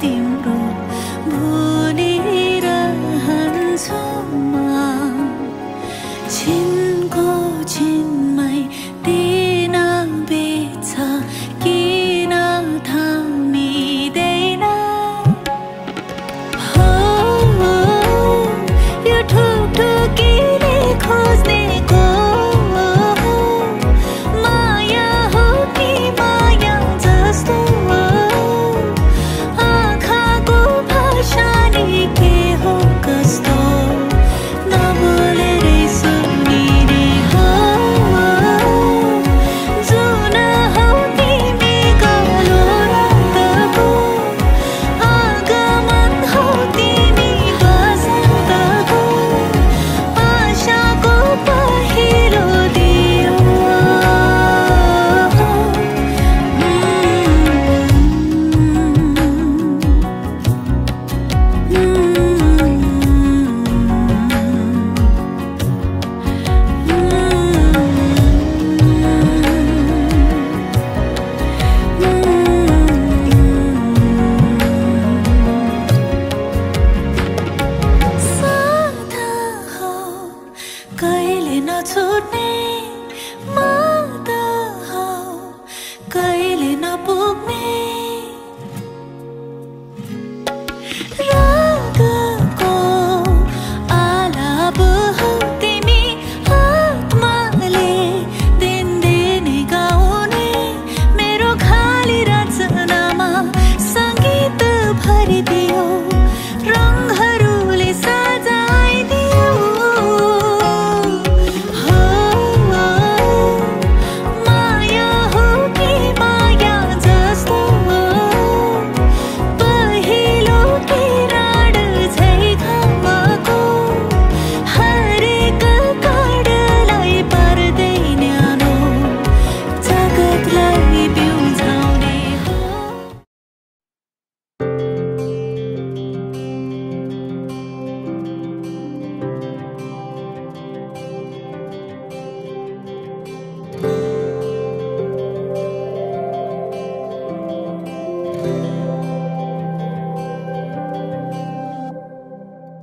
的路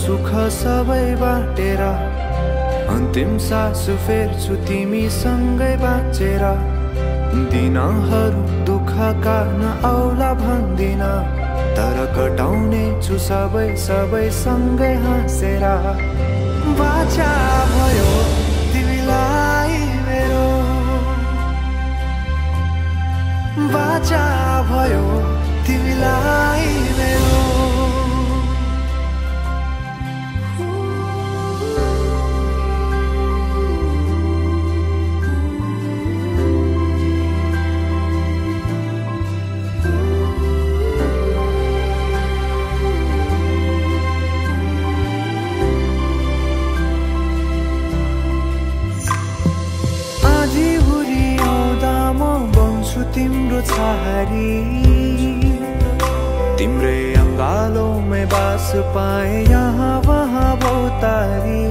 सुख सबै बाटेर अन्तिम सास फेर्छु तिमीसँगै बाँचेर। दिनहरू दुःखका नआउला भन्दिन तर कटाउने छु सबै सबै सँगै हाँसेर। बाचा भयो तिमीलाई मेरो। बाचा भयो तिमीलाई छहारी तिम्रै अङ्गालोमै बास पाए यहाँ वहाँ बहुतारी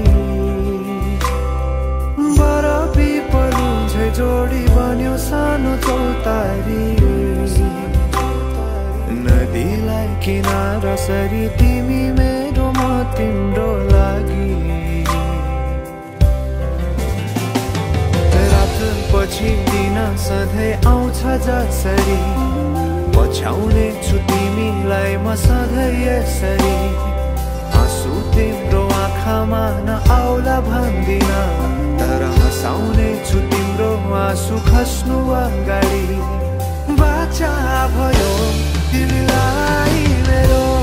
बर पिपलु झै जोडी बन्यो सानो चौतारी। नदीलाई किनारा सरी तिमी मेरो म तिम्रो पछि दिन सधैँ आउँछ जसरी। पछ्याउने छु तिमीलाई म सधैँ यसरी। आँसु तिम्रो आँखामा नआउला भन्दिन। तर हँसाउने छु तिम्रो आँसु खस्नु अगाडि। बाचा भयो तिमीलाई मेरो।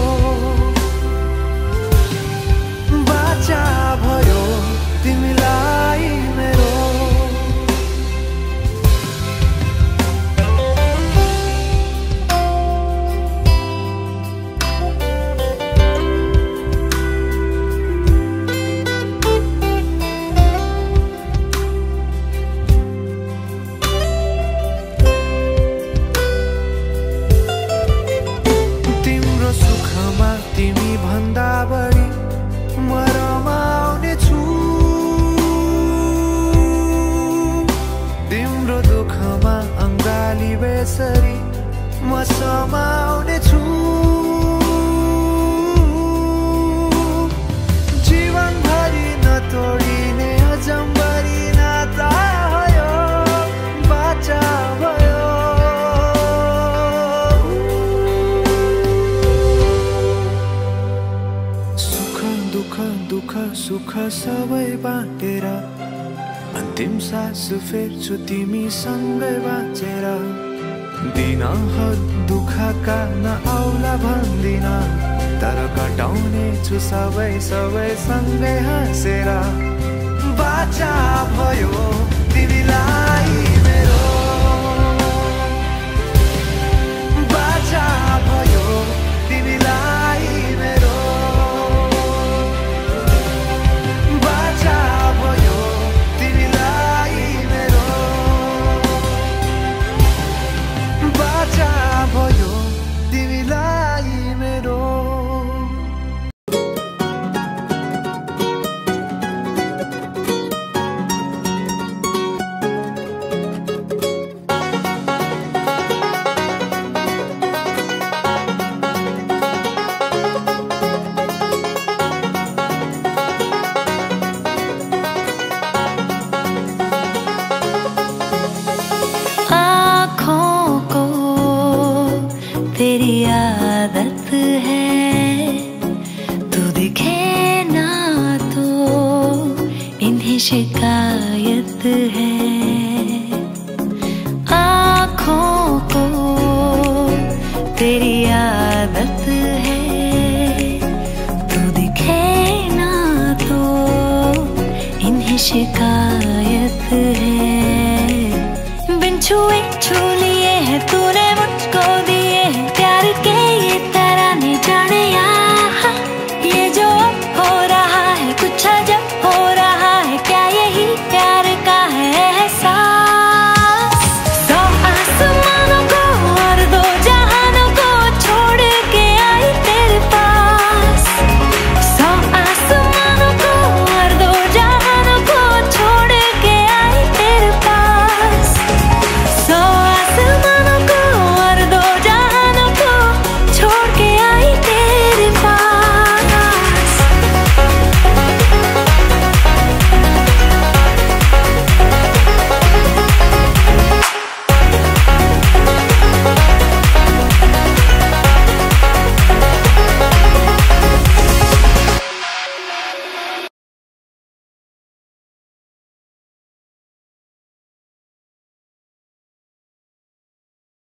सुख सबै बाँटेर अन्तिम सास फेर्छु तिमीसँगै बाँचेर। दिन दुःखका नआउला भन्दिन तर कटाउने छु सबै सबै सँगै हाँसेर। बाचा भयो तिमीलाई। शिकायत है। आँखों को तेरी आदत है। तू दिखे ना तो इन्हें शिकायत